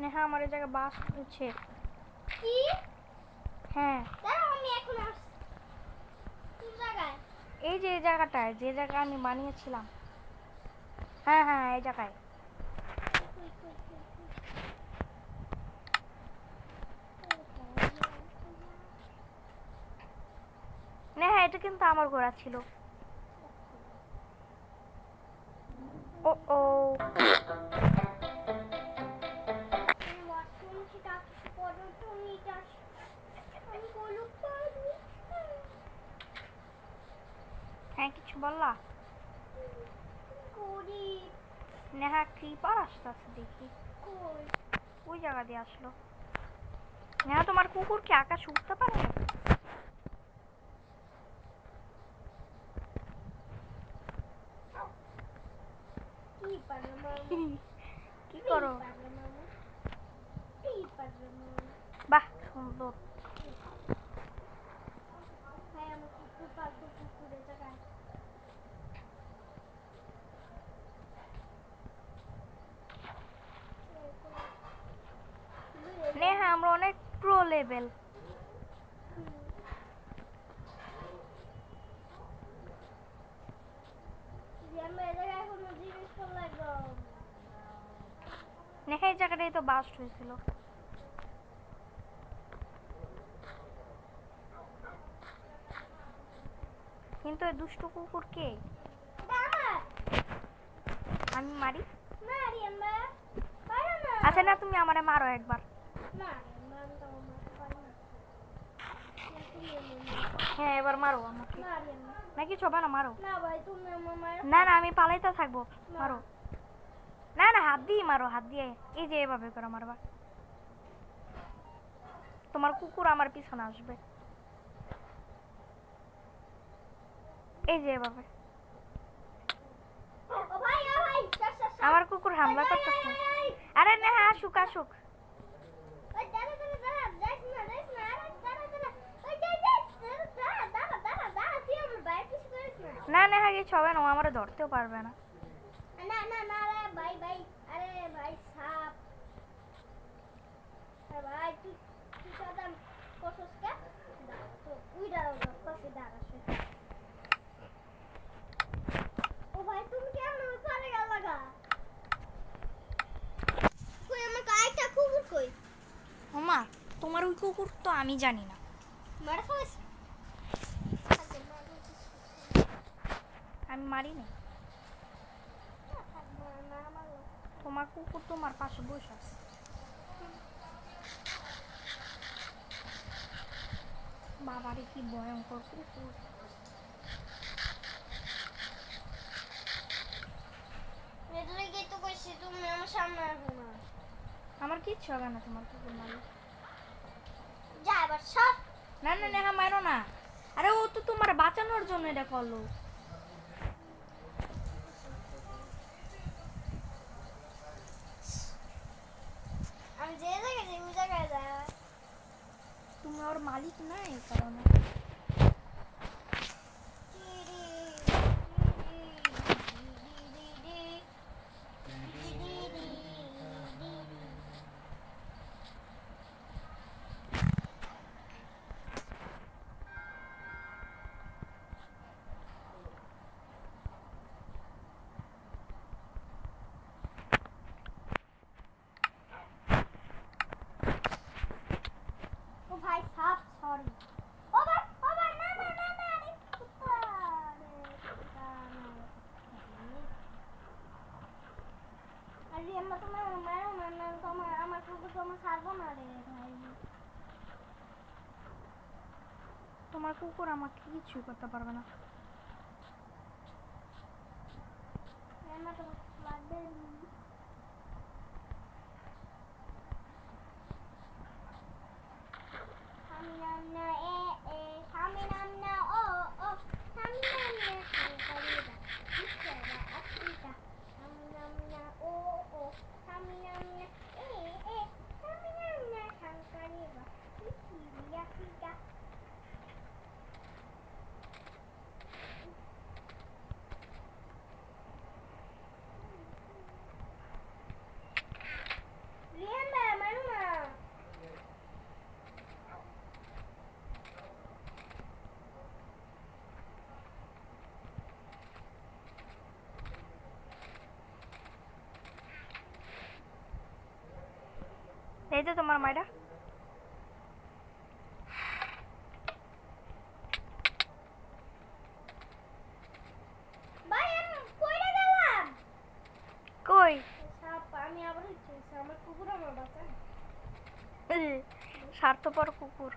নেহা আমার এই জায়গায় বাস হচ্ছে কি? হ্যাঁ। আমি এখন জায়গায়? এই যে এই জায়গাটায় যে জায়গা আমি বানিয়েছিলাম। হ্যাঁ হ্যাঁ এই জায়গায়। কই। নেহা এটা কিন্তু আমার ঘোড়া ছিল। ও ও। হ্যাঁ কিছু বললা? গরিব নেহা ক্রিপার আসতে আসতে দেখি। কই? ওই জায়গা দিয়ে আসলো। নেহা তোমার কুকুর কি আকাশ উঠতে পারে? কি কি করো? বাহ সুন্দর ভাই আমার কুকুর পালতো কুকুরের জায়গায় নেহা আমরা অনেক প্রো লেভেল লাগবে নেহা এই জায়গাটাই তো বাস্ট হয়েছিল। কিন্তু এই দুষ্টু কুকুর কে? আমি মারি? আচ্ছা না তুমি আমারে মারো একবার না আমরা তো মারতে পারি না না, তুমি আমার হ্যাঁ এবার মারো আমাকে। নাকি ছবা না মারো। না ভাই তুমি না না আমি পালাইতে থাকব। মারো। না না হাত দিয়ে মারো হাত দিয়ে। এই যে এভাবে করে মারবা। তোমার কুকুর আমার পিছনে আসবে। এই যে এভাবে। আমার কুকুর হামলা করতেছে। আরে না আসুক আসুক। না। না না কিছু হবে না ও আমার ধরতেও পারবে না না, না, না, ভাই, ভাই, আরে ভাই, সাপ। ভাই, তুই- তুই কে? তো ও ভাই, তুমি কেমন পারে গেল? কই, আমার কুকুর কই? ওমা তোমার ওই কুকুর তো আমি জানি না মারা খাওয়াইছে? আগে মারা আমি মারিনি। তোমার কুকুর তোমার পাশে বসে আছে। বাবারে কি ভয়ঙ্কর কুকুর। আমার না। কিচ্ছু হবে না তোমার কুকুর মারলে। সব। না না নেহা মারো না। আরে ও তো তোমার বাঁচানোর জন্য এটা করল। আমি যে জায়গায় যাই ওই জায়গায় যা তুমি ওর মালিক না এই কারণে ও ভাই সাপ সরি ও ভাই ও ভাই না না না না আরে কুত্তা আরে কুত্তা না আরে আমরা তোমার মারো না না তোমার আমার কুকুর তোমার ছাড়বো না রে ভাই তোমার কুকুর আমাকে কিছুই করতে পারবে না। আমার তো লাগবে আমি নাম না এ এ আমি নাম না ও ও আমি নাম না সংকারিবা ইচ্ছারা আত্মিকা আমি নাম না ও ও আমি নাম না এ এ আমি নাম না সংকারিবা ইচ্ছিরিয়া পিকা Remember এই যে তোমার গেলাম। কই? আমি আবার আমার কুকুর আমার বাঁচায় স্বার্থপর কুকুর।